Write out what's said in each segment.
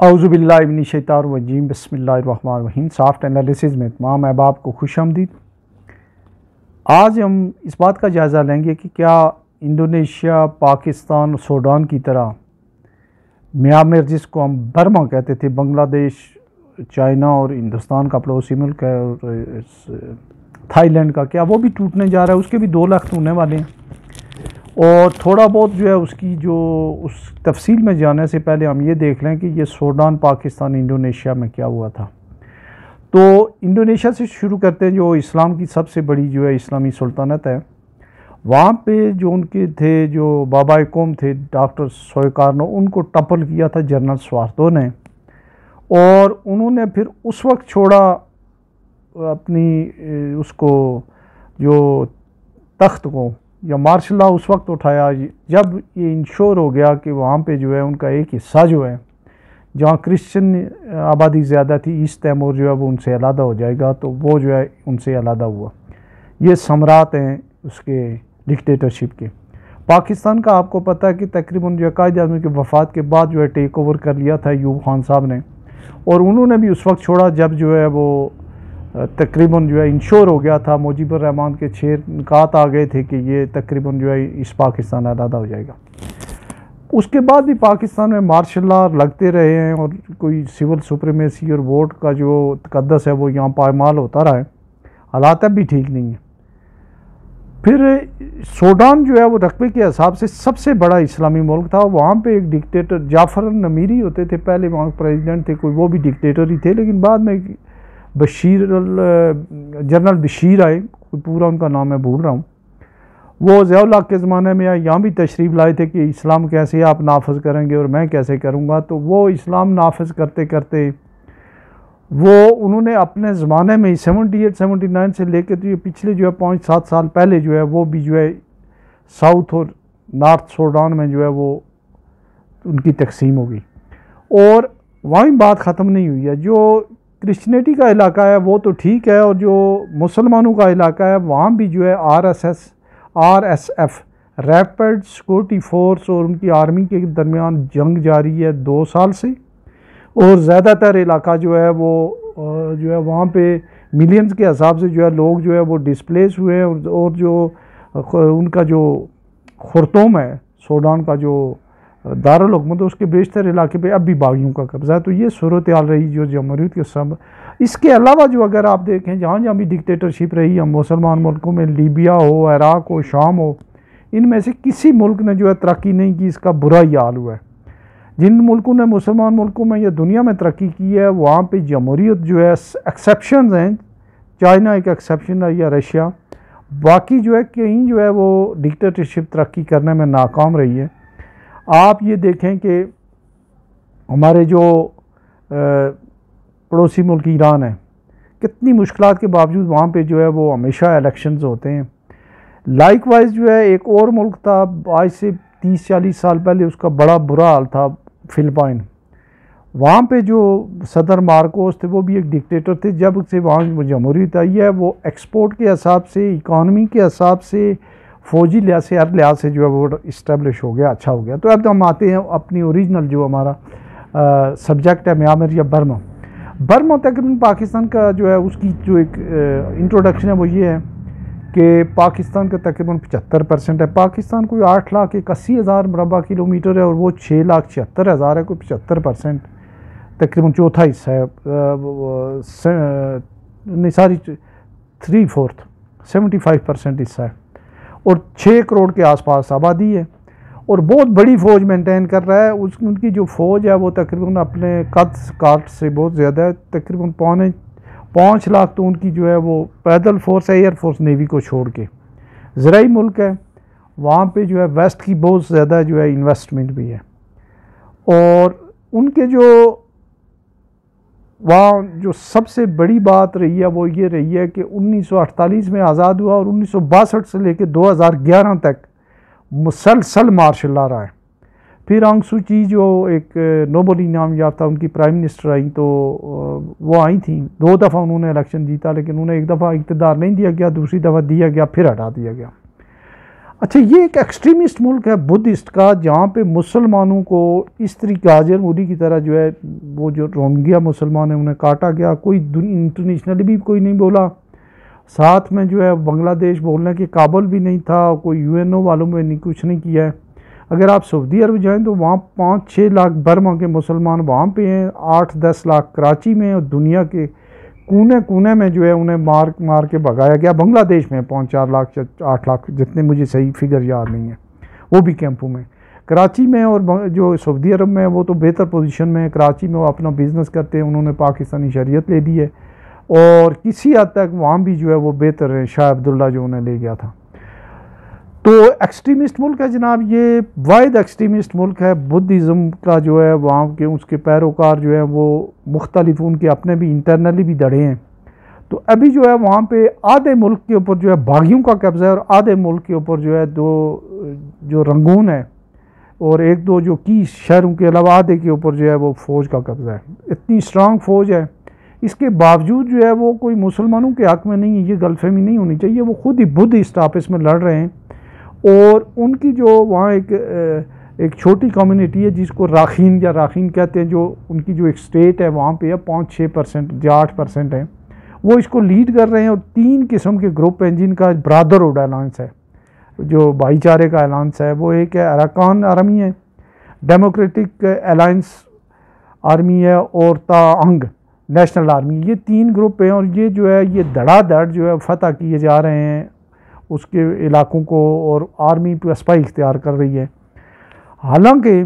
اعوذ باللہ ابن الشیطان الرجیم، بسم اللہ الرحمن الرحیم۔ سافٹ انالیسز میں تمام احباب کو خوش آمدید۔ آج ہم اس بات کا جائزہ لیں گے کہ کیا انڈونیشیا، پاکستان سوڈان کی طرح میامر جس کو ہم برما کہتے تھے، بنگلہ دیش، چائنا اور ہندوستان کا پڑوسی ملک ہے، اور تھائی لینڈ کا، کیا وہ بھی ٹوٹنے جا رہا ہے؟ اس کے بھی دو لاکھ ہونے والے ہیں۔ اور تھوڑا بہت جو ہے اس کی جو اس تفصیل میں جانے سے پہلے ہم یہ دیکھ لیں کہ یہ سوڈان پاکستان انڈونیشیا میں کیا ہوا تھا۔ تو انڈونیشیا سے شروع کرتے ہیں جو اسلام کی سب سے بڑی جو ہے اسلامی سلطنت ہے۔ وہاں پہ جو ان کے تھے، جو بابا قوم تھے، ڈاکٹر سوئکارنو ان کو ٹپل کیا تھا جنرل سوارتو نے۔ اور انہوں نے پھر اس وقت چھوڑا اپنی، اس کو جو تخت کو۔ یا مارشل لا اس وقت اٹھایا، جب یہ انشور ہو گیا کہ وہاں پہ جو ہے ان کا ایک حصہ جو ہے، جہاں کرسچن آبادی زیادہ تھی، اس تیمور جو ہے وہ ان سے علیحدہ ہو جائے گا، تو وہ جو ہے ان سے علیحدہ ہوا۔ یہ سمرات ہیں اس کے ڈکٹیٹرشپ کے۔ پاکستان کا آپ کو پتہ ہے کہ تقریباً جو قائد اعظم کے وفات کے بعد جو ہے ٹیک اوور کر لیا تھا یوب خان صاحب نے۔ اور انہوں نے بھی اس وقت چھوڑا، جب جو ہے وہ تقریباً جو ہے انشور ہو گیا تھا مجیب الرحمان کے چھ نکات آ گئے تھے کہ یہ تقریباً جو ہے اس پاکستان علیحدہ ہو جائے گا۔ اس کے بعد بھی پاکستان میں مارشل لا لگتے رہے ہیں اور کوئی سول سپریمیسی اور ووٹ کا جو تقدس ہے وہ یہاں پائمال ہوتا رہا ہے، حالات اب بھی ٹھیک نہیں ہیں۔ پھر سوڈان جو ہے وہ رقبے کے حساب سے سب سے بڑا اسلامی ملک تھا، وہاں پہ ایک ڈکٹیٹر جعفر النمیری ہوتے تھے۔ پہلے وہاں پریزیڈنٹ تھے، کوئی وہ بھی ڈکٹیٹر ہی تھے، لیکن بعد میں بشیر جنرل بشیر آئے پورا ان کا نام میں بھول رہا ہوں۔ وہ ضیاء اللہ کے زمانے میں یہاں بھی تشریف لائے تھے کہ اسلام کیسے آپ نافذ کریں گے اور میں کیسے کروں گا۔ تو وہ اسلام نافذ کرتے کرتے وہ انہوں نے اپنے زمانے میں سیونٹی ایٹ، سیونٹی نائن سے لے کے تو یہ پچھلے جو ہے پانچ سات سال پہلے جو ہے وہ بھی جو ہے ساؤتھ اور نارتھ سوڈان میں جو ہے وہ ان کی تقسیم ہوگی اور وہیں بات ختم نہیں ہوئی ہے۔ جو کرسچنیٹی کا علاقہ ہے، وہ تو ٹھیک ہے، اور جو مسلمانوں کا علاقہ ہے، وہاں بھی جو ہے R S S, R S F rapid security force اور ان کی آرمی کے درمیان جنگ جاری ہے دو سال سے۔ اور زیادہ تر علاقہ جو ہے وہ جو ہے وہاں پہ ملینز کے حساب سے جو ہے لوگ جو ہے وہ ڈسپلیس ہوئے ہیں اور جو ان کا جو خرطوم ہے، سوڈان کا جو دارالحکومت اس کے بیشتر علاقے پہ اب بھی باغیوں کا قبضہ ہے۔ تو یہ صورتحال رہی جو جمہوریت کے سب اس کے علاوہ جو اگر آپ دیکھیں، جہاں جہاں بھی ڈکٹیٹرشپ رہی ہم مسلمان ملکوں میں لیبیا ہو، عراق ہو، شام ہو، ان میں سے کسی ملک نے جو ہے ترقی نہیں کی، اس کا برا ہی حال ہوا ہے۔ جن ملکوں نے مسلمان ملکوں میں یا دنیا میں ترقی کی ہے، وہاں پہ جمہوریت جو ہے ایکسیپشنز ہیں۔ چائنا ایک ایکسیپشن ہے، یا رشیا۔ باقی جو ہے، کہیں جو ہے وہ ڈکٹیٹرشپ ترقی کرنے میں ناکام رہی ہے۔ آپ یہ دیکھیں کہ ہمارے جو پڑوسی ملک ایران ہے کتنی مشکلات کے باوجود وہاں پہ جو ہے وہ ہمیشہ الیکشنز ہوتے ہیں۔ لائک وائز جو ہے، ایک اور ملک تھا، آج سے تیس، چالیس سال پہلے اس کا بڑا برا حال تھا، فلپائن۔ وہاں پہ جو صدر مارکوس تھے، وہ بھی ایک ڈکٹیٹر تھے۔ جب سے وہاں جمہوریت آئی ہے، وہ ایکسپورٹ کے حساب سے اکانومی کے حساب سے فوجی لحاظ سے ہر لحاظ سے جو ہے وہ اسٹیبلش ہو گیا اچھا ہو گیا۔ تو اب ہم آتے ہیں اپنی اوریجنل جو ہمارا سبجیکٹ ہے میامر یا برما۔ برما تقریباً پاکستان کا جو ہے، اس کی جو ایک انٹروڈکشن ہے وہ یہ ہے کہ پاکستان کا تقریباً پچہتر پرسنٹ ہے۔ پاکستان کوئی آٹھ لاکھ ایک اسی ہزار مربع کلو میٹر ہے اور وہ چھ لاکھ چھہتر ہزار ہے، کوئی پچہتر پرسنٹ تقریباً چوتھا حصہ ہے۔ نہیں، ساری three fourth seventy five percent حصہ ہے۔ اور چھ کروڑ کے آس پاس آبادی ہے اور بہت بڑی فوج مینٹین کر رہا ہے۔ اس ان کی جو فوج ہے وہ تقریباً اپنے قد کاٹ سے بہت زیادہ ہے۔ تقریباً پونے پانچ لاکھ تو ان کی جو ہے وہ پیدل فورس ہے، ایئر فورس نیوی کو چھوڑ کے۔ زرعی ملک ہے۔ وہاں پہ جو ہے ویسٹ کی بہت زیادہ جو ہے انویسٹمنٹ بھی ہے۔ اور ان کے جو وہاں جو سب سے بڑی بات رہی ہے وہ یہ رہی ہے کہ انیس سو اٹھتالیس میں آزاد ہوا اور انیس سو باسٹھ سے لے کے دو ہزار گیارہ تک مسلسل مارشل آ رہا ہے پھر آنگ سوچی جو ایک نوبل انعام یافتہ ان کی پرائم منسٹر آئیں تو وہ آئی تھیں۔ دو دفعہ انہوں نے الیکشن جیتا، لیکن انہیں ایک دفعہ اقتدار نہیں دیا گیا، دوسری دفعہ دیا گیا، پھر ہٹا دیا گیا۔ اچھا یہ ایک ایکسٹریمسٹ ملک ہے، بدھسٹ کا، جہاں پہ مسلمانوں کو اس طریقہ آجر موڈی کی طرح جو ہے، وہ جو روہنگیا مسلمان ہیں، انہیں کاٹا گیا، کوئی انٹرنیشنلی بھی کوئی نہیں بولا۔ ساتھ میں جو ہے، بنگلہ دیش بولنے کے قابل بھی نہیں تھا، کوئی یو این او والوں میں نہیں، کچھ نہیں کیا ہے۔ اگر آپ سعودی عرب جائیں تو وہاں پانچ چھ لاکھ برما کے مسلمان وہاں پہ ہیں، آٹھ دس لاکھ کراچی میں اور دنیا کے کونے کونے میں جو ہے انہیں مار مار کے بھگایا گیا۔ بنگلہ دیش میں پانچ چار لاکھ آٹھ لاکھ جتنے مجھے صحیح فگر یاد نہیں ہیں وہ بھی کیمپوں میں۔ کراچی میں اور جو سعودی عرب میں، وہ تو بہتر پوزیشن میں ہے۔ کراچی میں وہ اپنا بزنس کرتے ہیں، انہوں نے پاکستانی شریعت لے لی ہے۔ اور کسی حد تک وہاں بھی جو ہے وہ بہتر ہے شاہ عبداللہ جو انہیں لے گیا تھا۔ تو ایکسٹریمسٹ ملک ہے جناب، یہ واحد ایکسٹریمسٹ ملک ہے۔ بدھزم کا جو ہے، وہاں کے اس کے پیروکار جو ہے وہ مختلف، ان کے اپنے بھی انٹرنلی بھی دڑے ہیں۔ تو ابھی جو ہے، وہاں پہ آدھے ملک کے اوپر جو ہے، باغیوں کا قبضہ ہے اور آدھے ملک کے اوپر جو ہے، دو جو رنگون ہے اور ایک دو جو کی شہروں کے علاوہ آدھے کے اوپر جو ہے، وہ فوج کا قبضہ ہے۔ اتنی اسٹرانگ فوج ہے۔ اس کے باوجود جو ہے، وہ کوئی مسلمانوں کے حق میں نہیں ہے، یہ غلط فہمی نہیں ہونی چاہیے۔ وہ خود ہی بدھ اس آپس میں لڑ رہے ہیں۔ اور ان کی جو وہاں ایک ایک چھوٹی کمیونٹی ہے جس کو راخین یا راخین کہتے ہیں، جو ان کی جو ایک سٹیٹ ہے وہاں پہ ہے پانچ چھ پرسنٹ یا آٹھ پرسنٹ ہیں، وہ اس کو لیڈ کر رہے ہیں اور تین قسم کے گروپ ہیں جن کا برادرہڈ اعلانس ہے۔ جو بھائی چارے کا اعلانس ہے، وہ ایک ہے، اراکان آرمی ہے ڈیموکریٹک الائنس آرمی ہے اور تا انگ نیشنل آرمی یہ تین گروپ ہیں اور یہ جو ہے، یہ دڑا دڑ جو ہے، فتح کیے جا رہے ہیں۔ اس کے علاقوں کو اور آرمی پسپائی اختیار کر رہی ہے۔ حالانکہ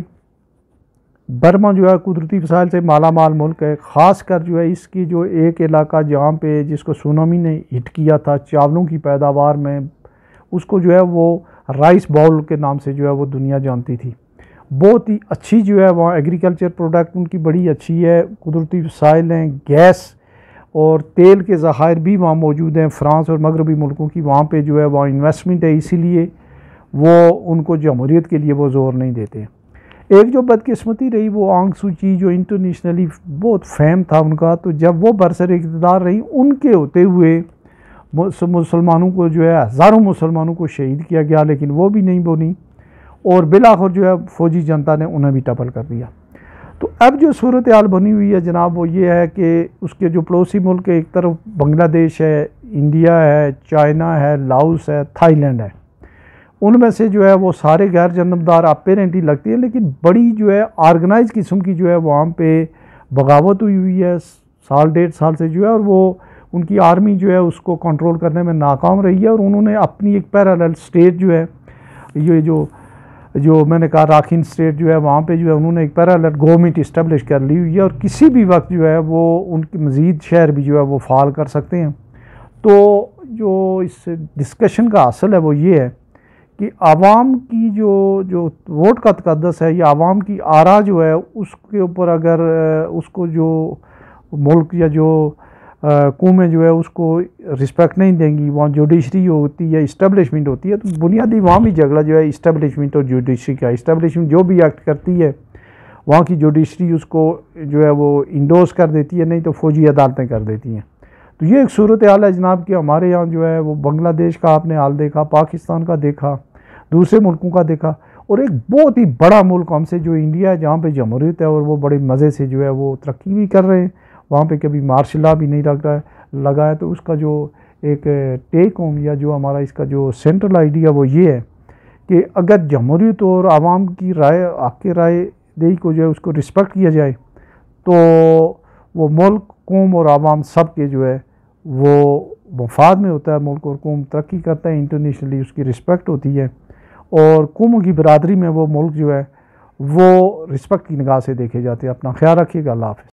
برما جو ہے قدرتی وسائل سے مالا مال ملک ہے، خاص کر جو ہے اس کی جو ایک علاقہ جہاں پہ جس کو سونامی نے ہٹ کیا تھا چاولوں کی پیداوار میں، اس کو جو ہے وہ رائس باؤل کے نام سے جو ہے وہ دنیا جانتی تھی۔ بہت ہی اچھی جو ہے وہاں ایگریکلچر پروڈکٹ ان کی بڑی اچھی ہے، قدرتی وسائل ہیں، گیس اور تیل کے ذخائر بھی وہاں موجود ہیں۔ فرانس اور مغربی ملکوں کی وہاں پہ جو ہے وہاں انویسٹمنٹ ہے، اسی لیے وہ ان کو جمہوریت کے لیے وہ زور نہیں دیتے۔ ایک جو بدقسمتی رہی وہ آنگ سوچی جو انٹرنیشنلی بہت فہم تھا ان کا، تو جب وہ برسر اقتدار رہی، ان کے ہوتے ہوئے مسلمانوں کو جو ہے، ہزاروں مسلمانوں کو شہید کیا گیا، لیکن وہ بھی نہیں بونی اور بلاخر جو ہے فوجی جنتا نے انہیں بھی ٹپل کر دیا۔ تو اب جو صورتحال بنی ہوئی ہے جناب وہ یہ ہے کہ اس کے جو پڑوسی ملک ایک طرف بنگلہ دیش ہے، انڈیا ہے، چائنا ہے، لاؤس ہے تھائی لینڈ ہے۔ ان میں سے جو ہے وہ سارے غیر جنمدار اپیرنٹی لگتی ہیں، لیکن بڑی جو ہے آرگنائز قسم کی جو ہے وہاں پہ بغاوت ہوئی ہوئی ہے۔ سال ڈیڑھ سال سے جو ہے اور وہ ان کی آرمی جو ہے اس کو کنٹرول کرنے میں ناکام رہی ہے اور انہوں نے اپنی ایک پیرالل سٹیٹ جو ہے، یہ جو جو میں نے کہا راکھین سٹیٹ جو ہے وہاں پہ جو ہے انہوں نے ایک پیرالٹ گورنمنٹ اسٹیبلش کر لی ہوئی ہے اور کسی بھی وقت جو ہے وہ ان کی مزید شہر بھی جو ہے وہ فعال کر سکتے ہیں۔ تو جو اس ڈسکشن کا اصل ہے وہ یہ ہے کہ عوام کی جو جو ووٹ کا تقدس ہے یا عوام کی آرا جو ہے اس کے اوپر اگر اس کو جو ملک یا جو قومیں جو ہے، اس کو رسپیکٹ نہیں دیں گی۔ وہاں جوڈیشری ہوتی ہے اسٹیبلشمنٹ ہوتی ہے، تو بنیادی وہاں بھی جھگڑا جو ہے اسٹیبلشمنٹ اور جوڈیشری کا۔ اسٹیبلشمنٹ جو بھی ایکٹ کرتی ہے، وہاں کی جوڈیشری اس کو جو ہے وہ انڈوز کر دیتی ہے، نہیں تو فوجی عدالتیں کر دیتی ہیں۔ تو یہ ایک صورت حال ہے جناب کہ ہمارے یہاں جو ہے وہ بنگلہ دیش کا آپ نے حال دیکھا، پاکستان کا دیکھا، دوسرے ملکوں کا دیکھا۔ اور ایک بہت ہی بڑا ملک ہم سے جو انڈیا ہے، جہاں پہ جمہوریت ہے، اور وہ بڑے مزے سے جو ہے وہ ترقی بھی کر رہے ہیں۔ وہاں پہ کبھی مارشل لا بھی نہیں لگ رہا ہے، لگا ہے تو اس کا جو ایک ٹیک ہوم یا جو ہمارا اس کا جو سینٹرل آئیڈیا وہ یہ ہے کہ اگر جمہوریت اور عوام کی رائے، آپ کے رائے دہی کو جو ہے اس کو رسپیکٹ کیا جائے تو وہ ملک، قوم اور عوام سب کے جو ہے وہ مفاد میں ہوتا ہے، ملک اور قوم ترقی کرتا ہے انٹرنیشنلی اس کی رسپیکٹ ہوتی ہے اور قوموں کی برادری میں وہ ملک جو ہے وہ رسپیکٹ کی نگاہ سے دیکھے جاتے ہیں۔ اپنا خیال رکھیے گا، اللہ حافظ۔